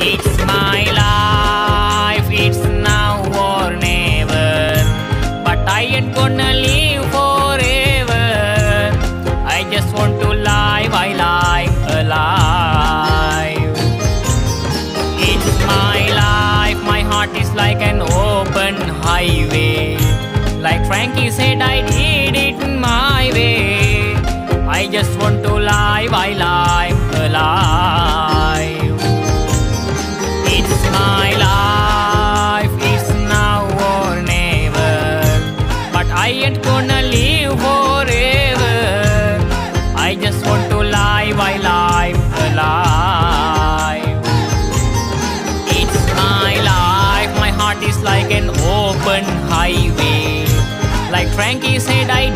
It's my life, it's now or never. But I ain't gonna live forever. I just want to live, I live alive. It's my life, my heart is like an open highway. Like Frankie said, I did it my way. I just want to live, I live alive. I ain't gonna live forever. I just want to live, I live alive. It's my life, my heart is like an open highway. Like Frankie said, I